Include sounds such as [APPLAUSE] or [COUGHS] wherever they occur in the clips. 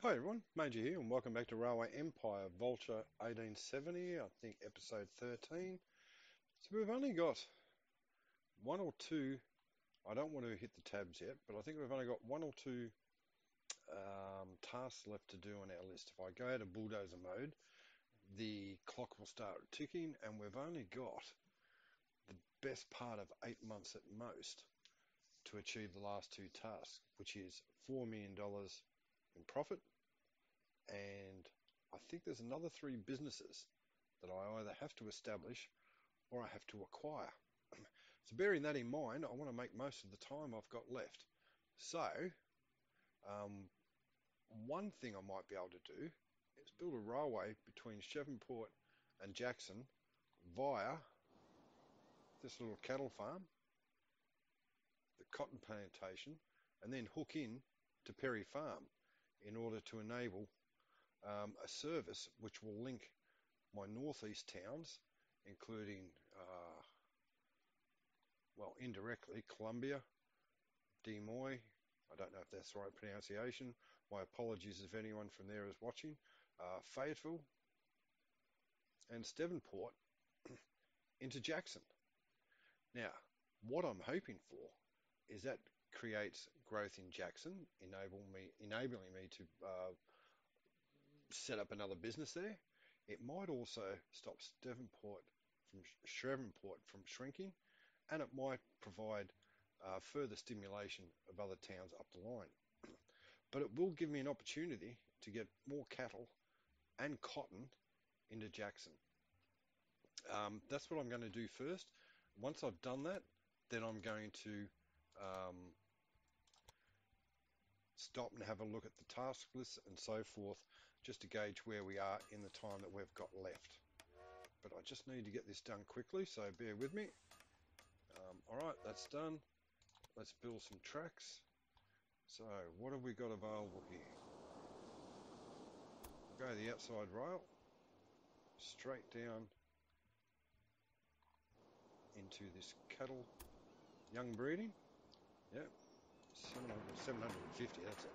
Hi everyone, Major here, and welcome back to Railway Empire Vulture 1870, I think episode 13. So we've only got one or two, I don't want to hit the tabs yet, but I think we've only got one or two um, tasks left to do on our list. If I go of bulldozer mode, the clock will start ticking, and we've only got the best part of eight months at most to achieve the last two tasks, which is $4 million in profit. And I think there's another three businesses that I either have to establish or I have to acquire. [CLEARS THROAT] so bearing that in mind, I want to make most of the time I've got left. So um, one thing I might be able to do is build a railway between Shreveport and Jackson via this little cattle farm, the cotton plantation, and then hook in to Perry Farm in order to enable um, a service which will link my northeast towns, including, uh, well, indirectly, Columbia, Moines, I don't know if that's the right pronunciation. My apologies if anyone from there is watching. Uh, Fayetteville and Stephenport [CLEARS THROAT] into Jackson. Now, what I'm hoping for is that creates growth in Jackson, enable me, enabling me to uh, set up another business there. It might also stop Stephenport from Shreveport from shrinking, and it might provide uh, further stimulation of other towns up the line. [CLEARS THROAT] but it will give me an opportunity to get more cattle and cotton into Jackson. Um, that's what I'm going to do first. Once I've done that, then I'm going to um, stop and have a look at the task list and so forth, just to gauge where we are in the time that we've got left. But I just need to get this done quickly, so bear with me. Um, Alright, that's done. Let's build some tracks. So, what have we got available here? Go the outside rail, straight down into this cattle young breeding. Yep, 700, 750, that's a,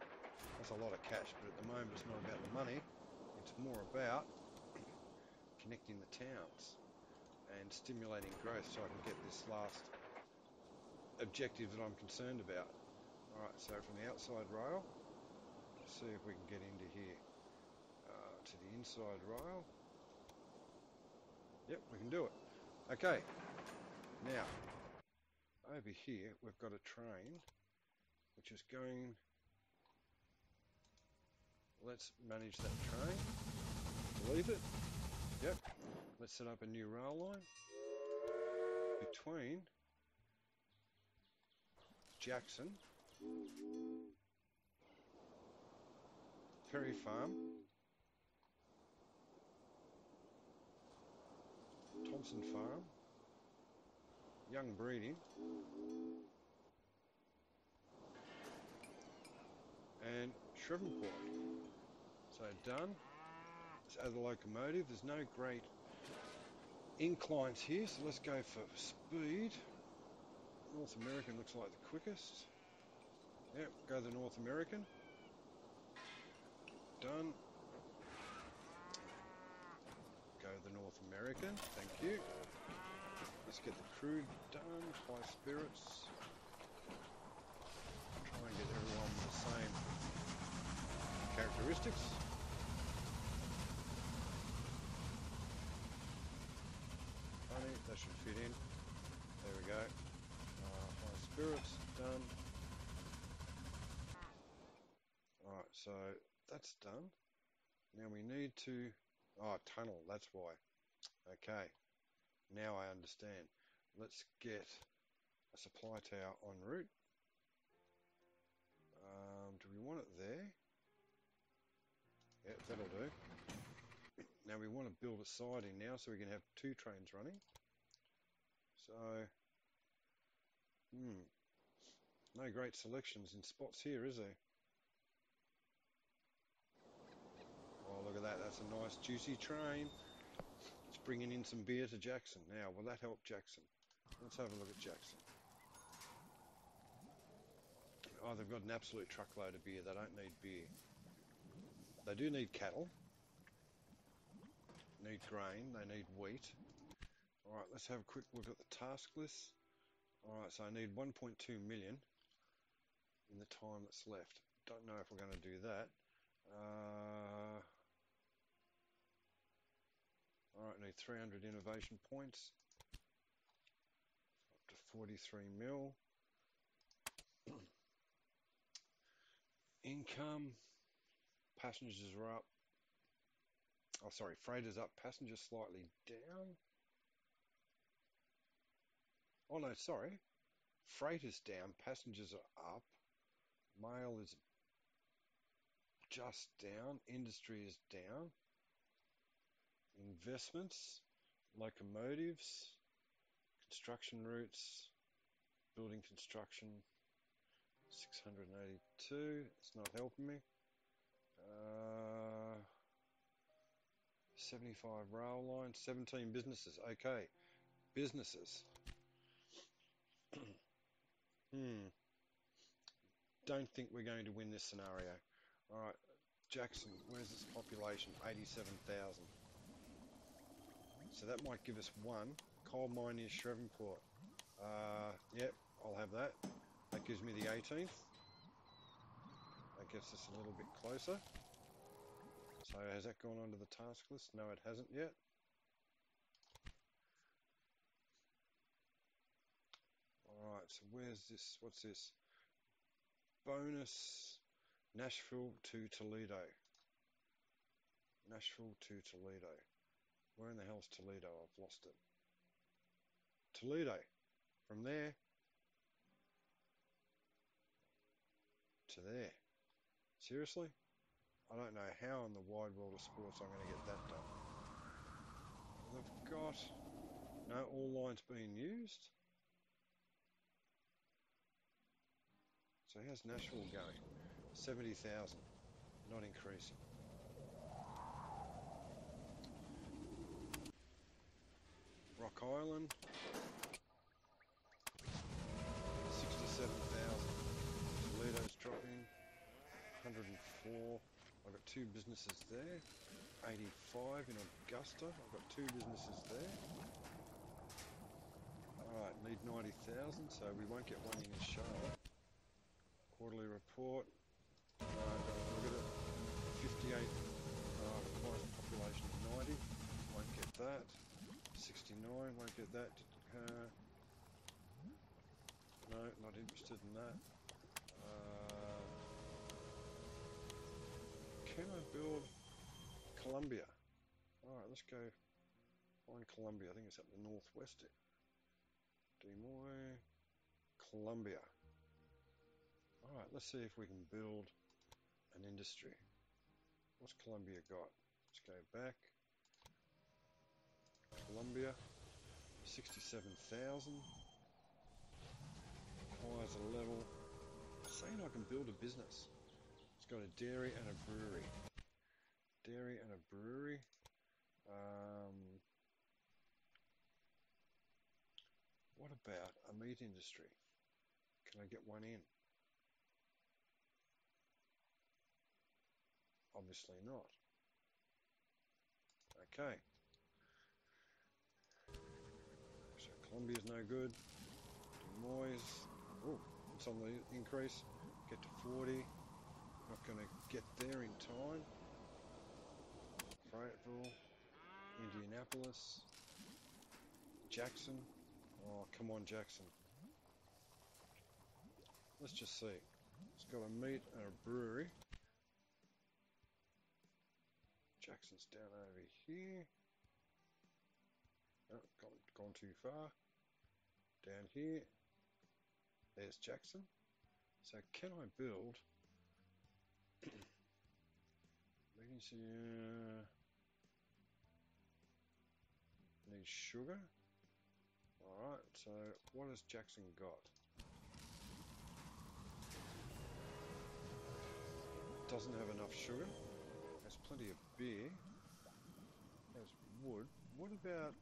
that's a lot of cash, but at the moment it's not about the money, it's more about [COUGHS] connecting the towns and stimulating growth so I can get this last objective that I'm concerned about. Alright, so from the outside rail, let's see if we can get into here. Uh, to the inside rail. Yep, we can do it. Okay, now, over here we've got a train which is going, let's manage that train, leave it, yep, let's set up a new rail line. Between Jackson, Perry Farm, Thompson Farm, Young Breeding, and Shreveport. So done. Add the locomotive. There's no great inclines here, so let's go for speed. North American looks like the quickest. Yep, go the North American. Done. Go the North American, thank you. Let's get the crew done, high spirits try and get everyone the same characteristics. Funny, that should fit in. There we go. Uh, high spirits, done. Alright, so that's done. Now we need to... Oh, tunnel, that's why. Okay, now I understand. Let's get a supply tower en route. Um, do we want it there? Yeah, that'll do. Now we want to build a siding now so we can have two trains running. So, hmm, no great selections in spots here, is there? Oh, look at that. That's a nice juicy train. Bringing in some beer to Jackson. Now, will that help Jackson? Let's have a look at Jackson. Oh, they've got an absolute truckload of beer. They don't need beer. They do need cattle. Need grain. They need wheat. Alright, let's have a quick look at the task list. Alright, so I need 1.2 million in the time that's left. Don't know if we're going to do that. Uh, Alright, need 300 innovation points. Up to 43 mil. Income. Passengers are up. Oh, sorry, freight is up. Passengers slightly down. Oh no, sorry. Freight is down. Passengers are up. Mail is just down. Industry is down. Investments, locomotives, construction routes, building construction, 682. It's not helping me. Uh, 75 rail lines, 17 businesses. Okay, businesses. [CLEARS THROAT] hmm. Don't think we're going to win this scenario. Alright, Jackson, where's its population? 87,000. So that might give us one. Coal mine near Shreveport. Uh, yep, I'll have that. That gives me the 18th. That gets us a little bit closer. So has that gone onto the task list? No, it hasn't yet. Alright, so where's this? What's this? Bonus Nashville to Toledo. Nashville to Toledo. Where in the hell's Toledo? I've lost it. Toledo. From there to there. Seriously? I don't know how in the wide world of sports I'm going to get that done. They've got no all lines being used. So how's Nashville going? 70,000, not increasing. Rock Island, 67,000. Toledo's dropping, 104. I've got two businesses there. 85 in Augusta. I've got two businesses there. Alright, need 90,000, so we won't get one in Charlotte. Quarterly report. Uh, it. 58 uh, a population of 90. Won't get that. 69, won't get that. Uh, no, not interested in that. Uh, can I build Columbia? Alright, let's go find Columbia. I think it's up the northwest. Des Moines, Columbia. Alright, let's see if we can build an industry. What's Columbia got? Let's go back. Columbia, 67,000. Requires a level. I'm Saying I can build a business. It's got a dairy and a brewery. Dairy and a brewery. Um, what about a meat industry? Can I get one in? Obviously not. Okay. So Columbia's no good. Moines. Oh, it's on the increase. Get to 40. Not going to get there in time. Fayetteville. Indianapolis. Jackson. Oh, come on, Jackson. Let's just see. It's got a meat and a brewery. Jackson's down over here. Oh, gone, gone too far. Down here. There's Jackson. So can I build... Legacy... Uh, need sugar. Alright, so what has Jackson got? Doesn't have enough sugar Has plenty of beer. Has wood. What about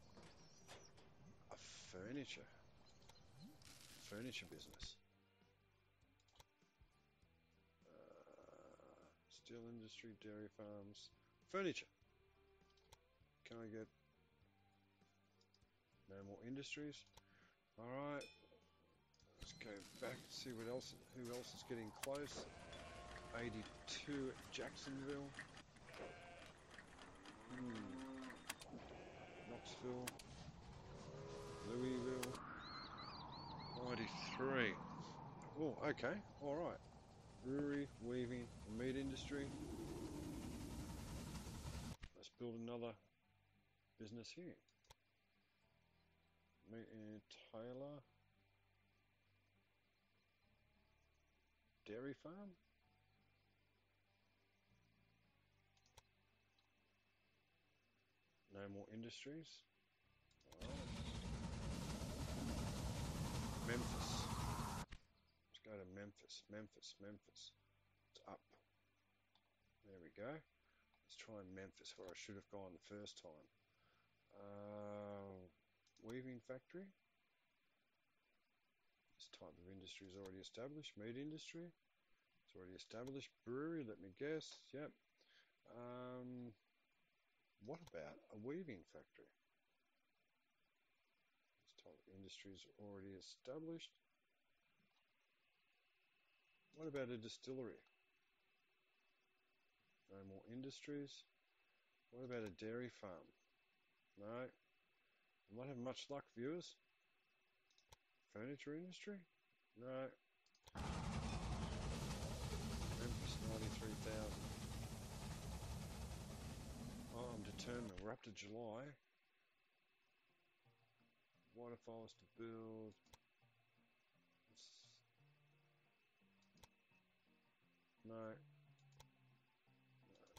a furniture? Furniture business. Uh, steel industry, dairy farms, furniture. Can I get no more industries? All right, let's go back and see what else. Who else is getting close? 82 at Jacksonville. Hmm. Knoxville. Louisville. 93. Oh, okay, all right. Brewery, weaving, meat industry. Let's build another business here. Meat and tailor. Dairy farm. No more industries. Memphis. Let's go to Memphis. Memphis. Memphis. It's up. There we go. Let's try Memphis where I should have gone the first time. Uh, weaving factory. This type of industry is already established. Meat industry. It's already established. Brewery, let me guess. Yep. Um, what about a weaving factory? Industry is already established. What about a distillery? No more industries. What about a dairy farm? No. I might have much luck, viewers. Furniture industry? No. Memphis, 93,000. Oh, I'm determined. We're up to July. Was to build... No.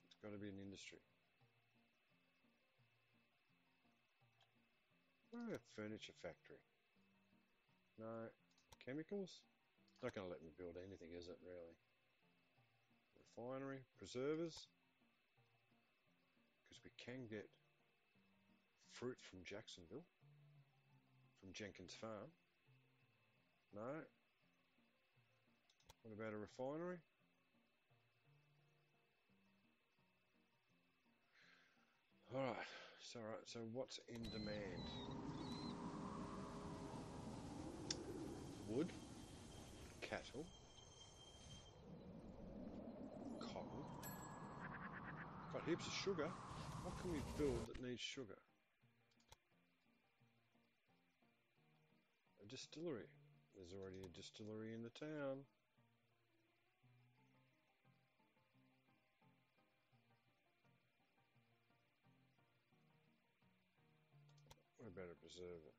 It's uh, got to be an industry. What about furniture factory? No. Chemicals? Not going to let me build anything, is it, really? Refinery? Preservers? Because we can get fruit from Jacksonville, from Jenkins Farm. No. What about a refinery? Alright, so, right, so what's in demand? Wood, cattle, cotton, got heaps of sugar. What can we build that needs sugar? Distillery. There's already a distillery in the town. We better preserve it.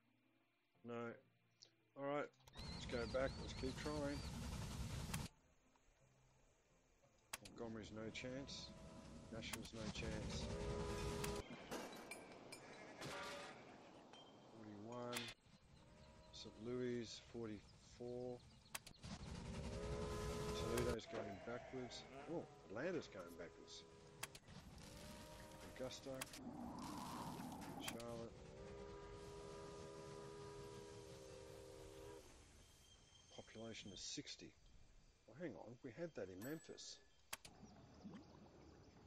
No. Alright, let's go back, let's keep trying. Montgomery's no chance. Nashville's no chance. St. Louis, 44. Toledo's going backwards. Oh, Atlanta's going backwards. Augusta. Charlotte. Population is 60. Well, hang on, we had that in Memphis.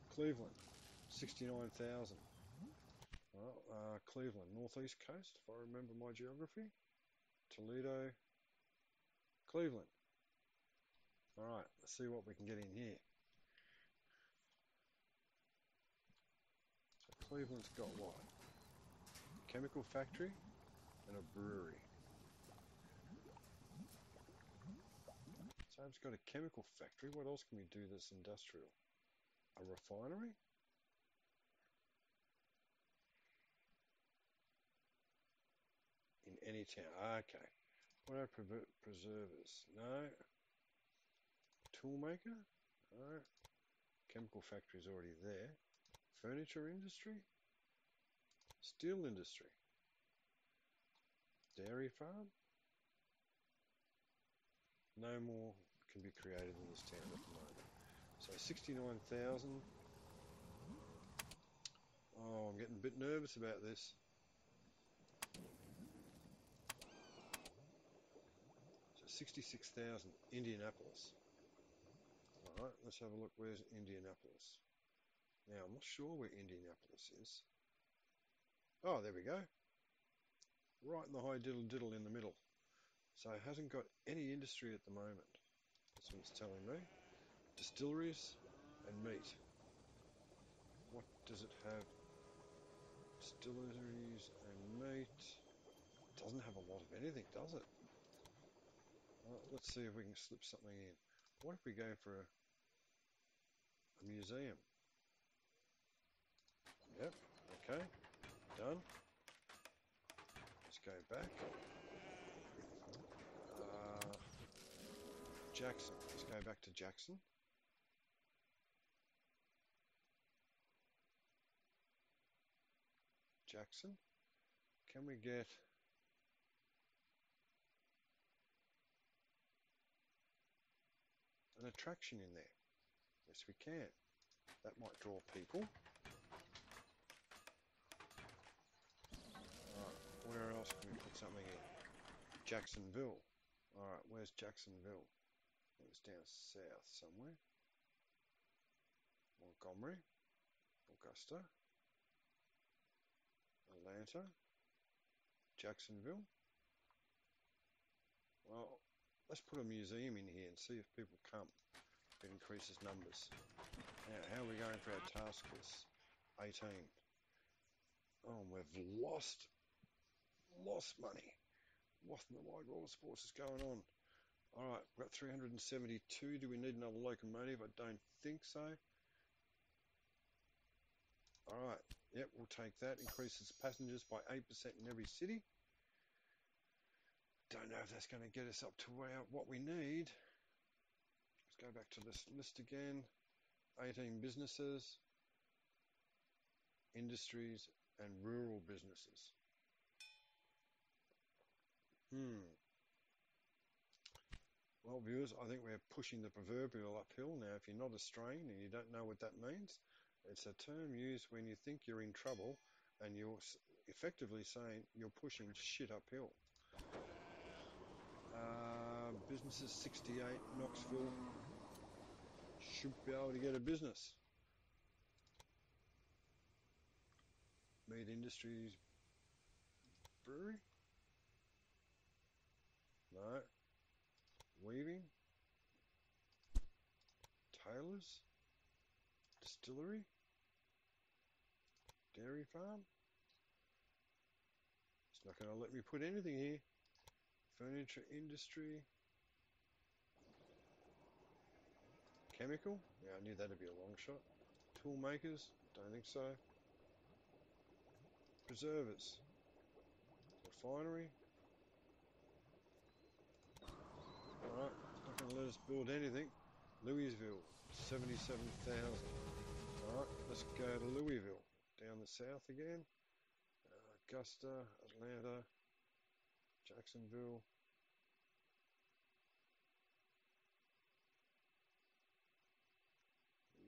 Cleveland, 69,000. Well, uh, Cleveland, northeast coast, if I remember my geography. Toledo, Cleveland. All right, let's see what we can get in here. So Cleveland's got what? Chemical factory and a brewery. It's got a chemical factory. What else can we do that's industrial? A refinery? In any town. Ah, okay. What are preservers? No. Toolmaker? No. Chemical factory is already there. Furniture industry? Steel industry? Dairy farm? No more can be created in this town at the moment. So 69,000. Oh, I'm getting a bit nervous about this. 66,000 Indianapolis. Alright, let's have a look. Where's Indianapolis? Now, I'm not sure where Indianapolis is. Oh, there we go. Right in the high diddle diddle in the middle. So it hasn't got any industry at the moment. That's what it's telling me. Distilleries and meat. What does it have? Distilleries and meat. It doesn't have a lot of anything, does it? Well, let's see if we can slip something in. What if we go for a, a museum? Yep, okay, done. Let's go back. Uh, Jackson, let's go back to Jackson. Jackson, can we get an attraction in there? Yes, we can. That might draw people. where else can we put something in? Jacksonville. Alright, where's Jacksonville? It was down south somewhere. Montgomery, Augusta, Atlanta, Jacksonville. Well, let's put a museum in here and see if people come. It increases numbers. Now, how are we going for our task force? 18. Oh, we've lost, lost money. What in the wide world of sports is going on? All right, we've got 372. Do we need another locomotive? I don't think so. All right, yep, we'll take that. Increases passengers by 8% in every city. Don't know if that's going to get us up to where, what we need. Let's go back to this list again. 18 businesses, industries, and rural businesses. Hmm. Well, viewers, I think we're pushing the proverbial uphill now. If you're not Australian and you don't know what that means, it's a term used when you think you're in trouble and you're effectively saying you're pushing shit uphill. Uh, businesses 68, Knoxville should be able to get a business. Meat Industries Brewery? No. Weaving? Tailors? Distillery? Dairy farm? It's not going to let me put anything here. Furniture industry. Chemical? Yeah, I knew that'd be a long shot. Tool makers? Don't think so. Preservers. Refinery? Alright, not to let us build anything. Louisville, 77,000. Alright, let's go to Louisville. Down the south again. Uh, Augusta, Atlanta, Jacksonville.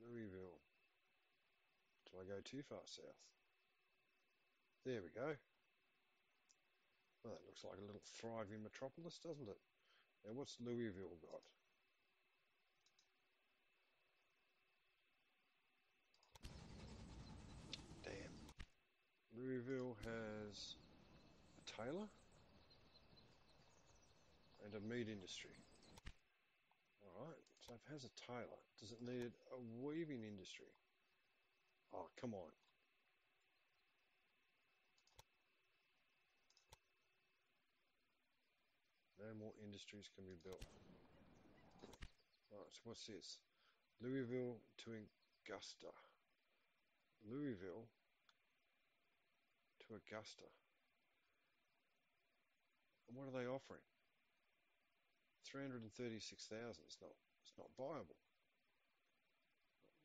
Louisville. Do I go too far south? There we go. Well, that looks like a little thriving metropolis, doesn't it? Now, what's Louisville got? Damn. Louisville has a tailor and a meat industry. Alright, so if it has a tailor, does it need a weaving industry? Oh, come on. No more industries can be built. Alright, so what's this? Louisville to Augusta. Louisville to Augusta. And what are they offering? 336,000 is not, it's not viable.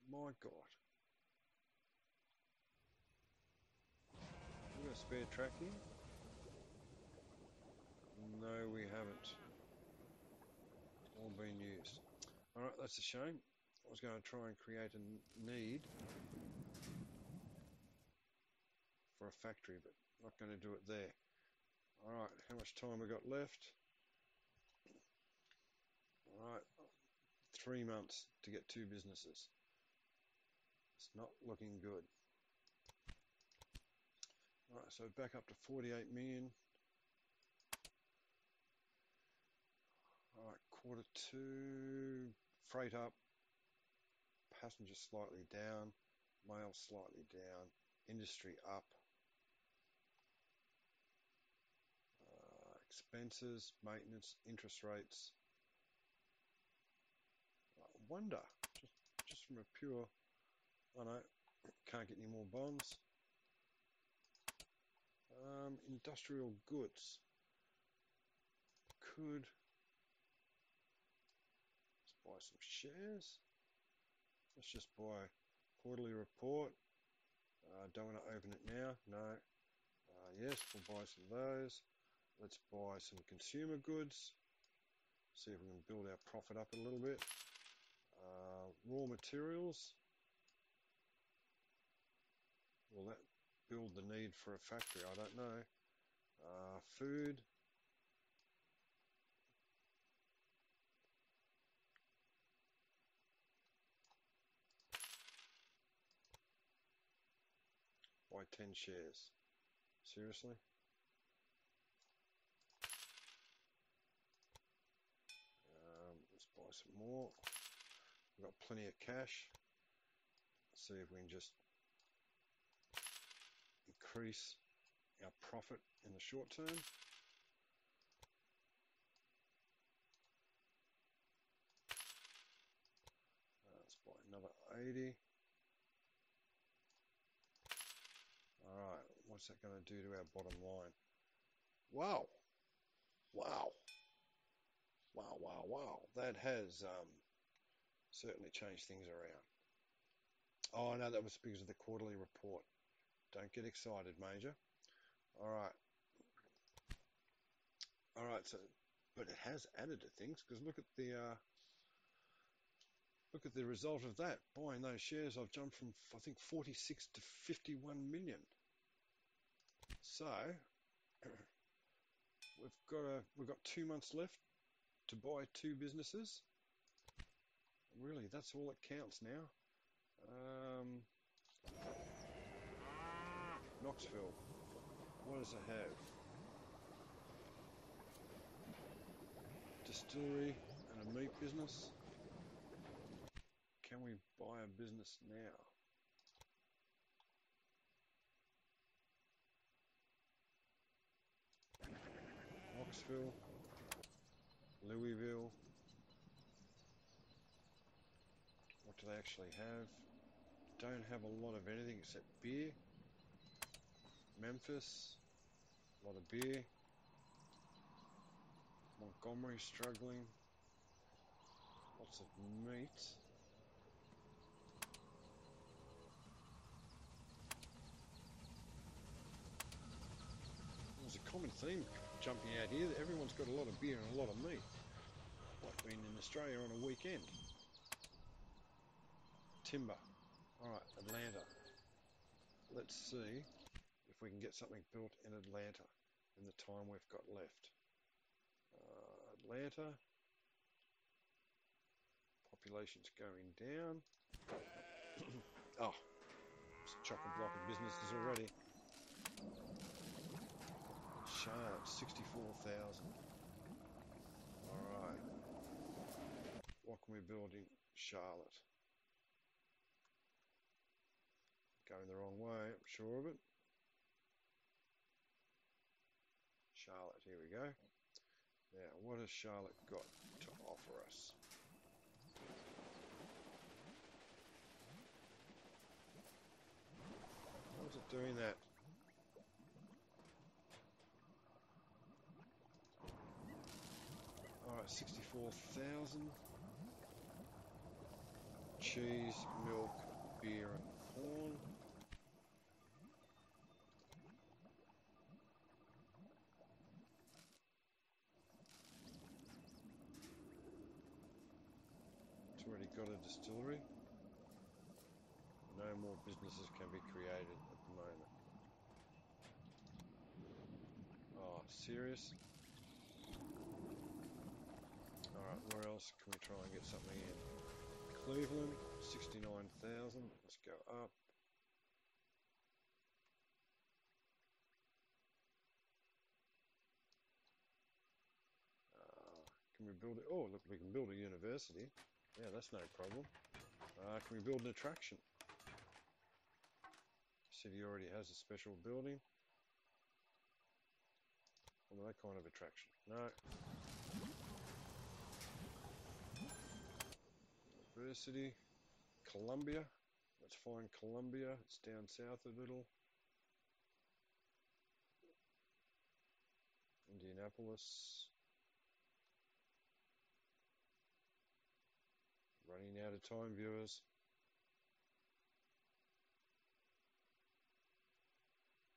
My God. We got a spare track here? No, we haven't. All been used. Alright, that's a shame. I was going to try and create a need for a factory, but not going to do it there. Alright, how much time we got left? Alright, three months to get two businesses. It's not looking good. All right, so back up to 48 million. All right, quarter two, freight up, passenger slightly down, mail slightly down, industry up. Uh, expenses, maintenance, interest rates. Wonder, just, just from a pure, I know, can't get any more bonds. Um, industrial goods could let's buy some shares. Let's just buy quarterly report. Uh, don't want to open it now. No. Uh, yes, we'll buy some of those. Let's buy some consumer goods. See if we can build our profit up a little bit. Raw materials. Will that build the need for a factory? I don't know. Uh, food. Buy 10 shares. Seriously? Um, let's buy some more. We've got plenty of cash. Let's see if we can just increase our profit in the short term. Uh, let's buy another 80. Alright, what's that going to do to our bottom line? Wow! Wow! Wow, wow, wow. That has um, certainly changed things around. Oh, I know that was because of the quarterly report. Don't get excited, Major. All right. All right, so, but it has added to things because look at the, uh, look at the result of that. Buying those shares, I've jumped from, I think, 46 to 51 million. So, [CLEARS THROAT] we've got a, we've got two months left to buy two businesses. Really, that's all that counts now. Um, Knoxville. What does it have? Distillery and a meat business. Can we buy a business now? Knoxville, Louisville. What do they actually have? Don't have a lot of anything except beer. Memphis, a lot of beer. Montgomery struggling. Lots of meat. There's a common theme jumping out here that everyone's got a lot of beer and a lot of meat. Like being in Australia on a weekend. Timber. Alright, Atlanta. Let's see if we can get something built in Atlanta in the time we've got left. Uh, Atlanta. Population's going down. [COUGHS] oh, it's a block of businesses already. Charlotte, 64,000. Alright. What can we build in Charlotte? Going the wrong way, I'm sure of it. Charlotte, here we go. Now, what has Charlotte got to offer us? How's it doing that? Alright, 64,000. Cheese, milk, beer and corn. It's already got a distillery. No more businesses can be created at the moment. Oh, serious? Alright, where else can we try and get something in? Cleveland, 69,000. Let's go up. Uh, can we build it? Oh, look, we can build a university. Yeah, that's no problem. Uh, can we build an attraction? City already has a special building. Well, that kind of attraction. No. University. Columbia. Let's find Columbia. It's down south a little. Indianapolis. Running out of time, viewers.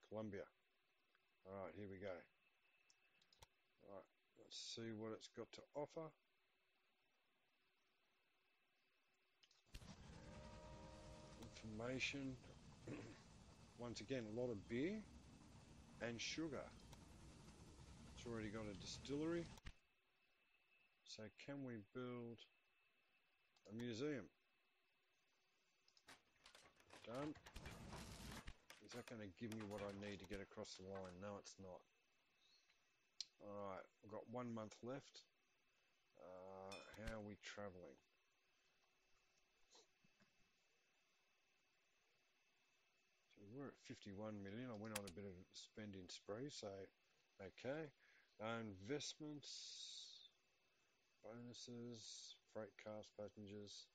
Columbia. Alright, here we go. Alright, let's see what it's got to offer. Information. [CLEARS THROAT] Once again, a lot of beer and sugar. It's already got a distillery. So can we build a museum? Done. Is that going to give me what I need to get across the line? No, it's not. Alright, we've got one month left. Uh, how are we travelling? So we're at 51 million. I went on a bit of spending spree, so okay. Uh, investments, bonuses, freight cars, passengers,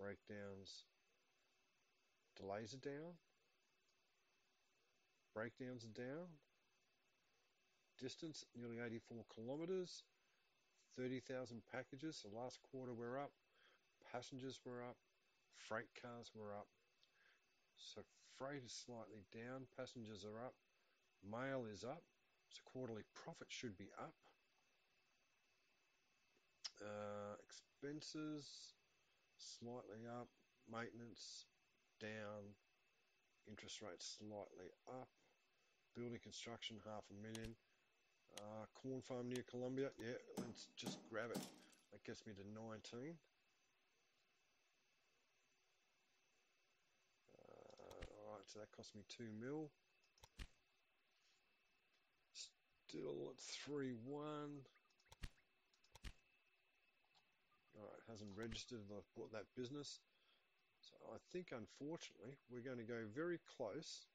breakdowns, delays are down breakdowns are down. Distance nearly 84 kilometres. 30,000 packages. The last quarter we're up. Passengers were up. Freight cars were up. So freight is slightly down. Passengers are up. Mail is up. So quarterly profit should be up. Uh, expenses slightly up. Maintenance down. Interest rates slightly up. Building construction, half a million. Uh, corn farm near Columbia. Yeah, let's just grab it. That gets me to 19. Uh, Alright, so that cost me 2 mil. Still at 3 1. Alright, hasn't registered I've bought that business. So I think unfortunately we're going to go very close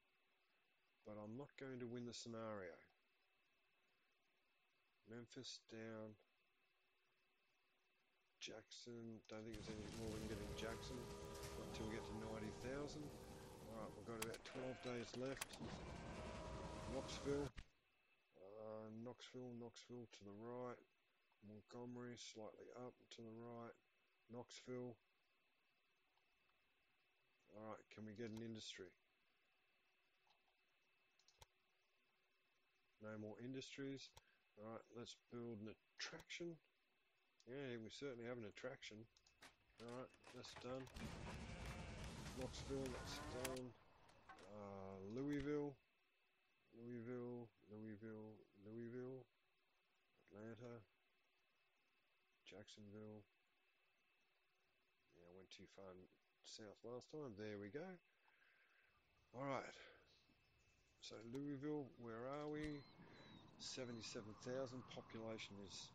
but I'm not going to win the scenario. Memphis down. Jackson, don't think there's any more we can get in Jackson until we get to 90,000. Alright, we've got about 12 days left. Knoxville, uh, Knoxville, Knoxville to the right. Montgomery slightly up to the right. Knoxville. Alright, can we get an industry? No more industries. Alright, let's build an attraction. Yeah, we certainly have an attraction. Alright, that's done. Knoxville, that's done. Uh, Louisville, Louisville, Louisville, Louisville, Atlanta, Jacksonville. Yeah, I went too far south last time. There we go. Alright. So Louisville, where are we? 77,000. Population is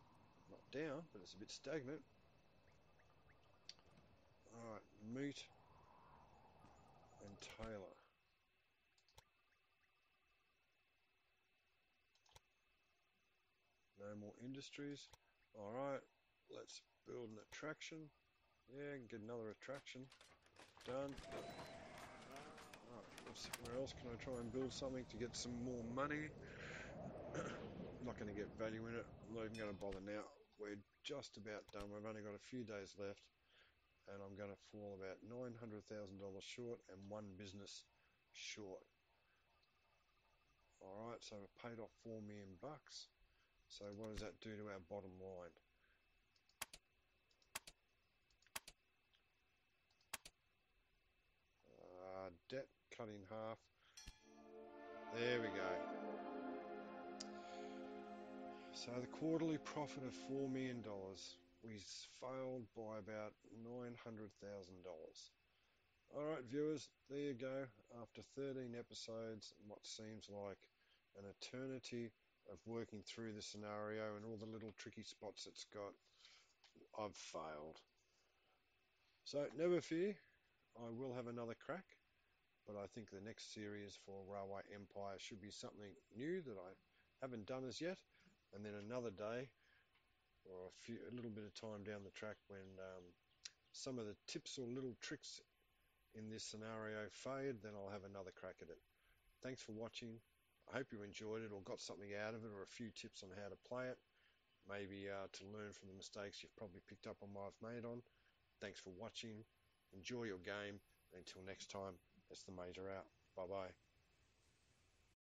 not down, but it's a bit stagnant. Alright, meat and tailor. No more industries. Alright, let's build an attraction. Yeah, get another attraction. Done where else can I try and build something to get some more money? [COUGHS] Not going to get value in it. I'm not even going to bother now. We're just about done. We've only got a few days left, and I'm going to fall about $900,000 short and one business short. All right, so we've paid off four million bucks. So what does that do to our bottom line? Uh, debt cut in half. There we go. So the quarterly profit of $4 million. We failed by about $900,000. Alright, viewers, there you go. After 13 episodes, and what seems like an eternity of working through the scenario and all the little tricky spots it's got, I've failed. So, never fear, I will have another crack, but I think the next series for Railway Empire should be something new that I haven't done as yet, and then another day or a few a little bit of time down the track when um, some of the tips or little tricks in this scenario fade, then I'll have another crack at it. Thanks for watching. I hope you enjoyed it or got something out of it or a few tips on how to play it. Maybe uh, to learn from the mistakes you've probably picked up on what I've made on. Thanks for watching. Enjoy your game. Until next time, it's the Major out. Bye bye.